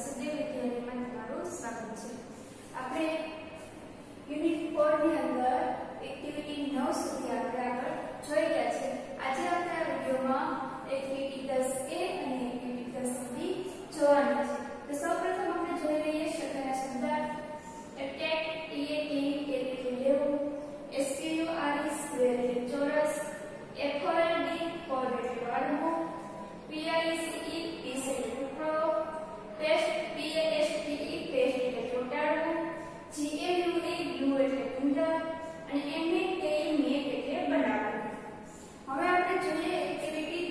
સદેવ વિદ્યાલયમાં તમારું સ્વાગત છે આપણે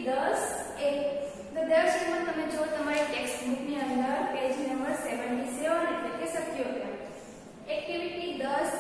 દસ એક. તો દર શીટમાં તમે જો તમારી ટેક્સ્ટ બુકની અંદર પેજ નંબર સેવન્ટી સેવન એટલે કે સત્યોતેર. એક્ટિવિટી દસ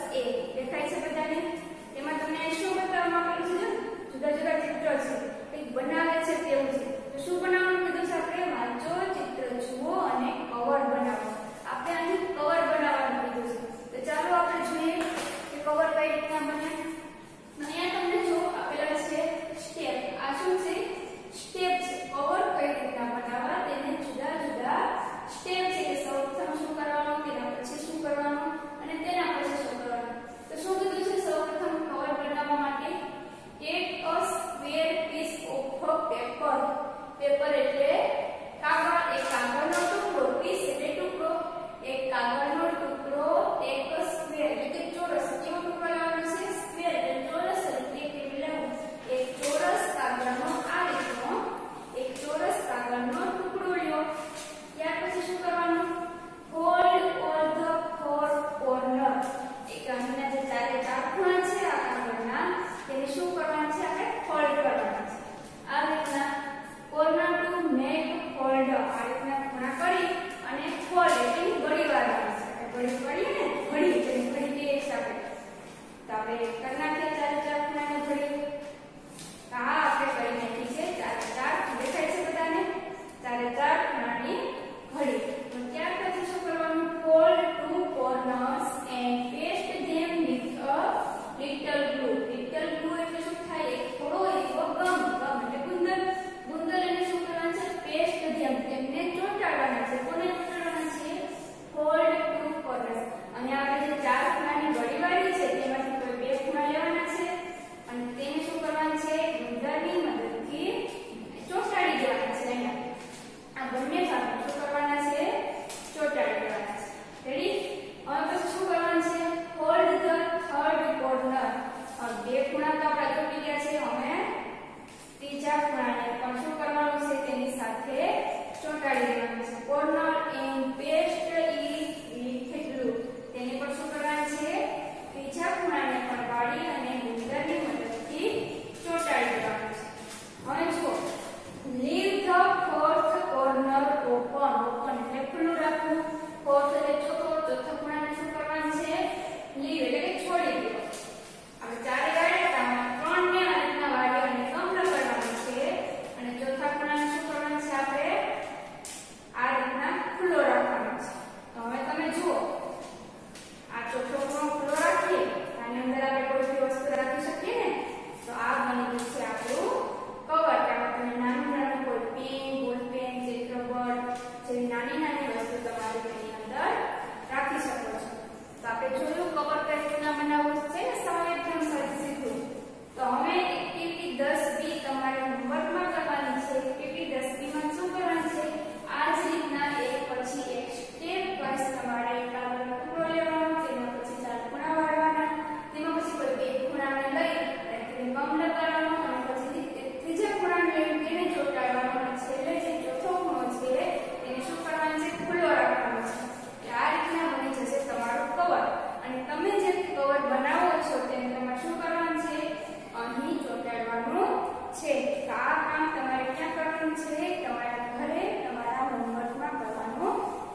કાર્યક્રમ છે, તમારા ઘરે, તમારા હોમવર્કમાં કરવાનો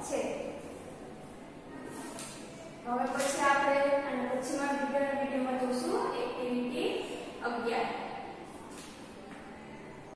છે. હવે પછી આપણે, અને પછીમાં વીડિયો વિડીયોમાં જોશું એક્ટિવિટી અગિયાર.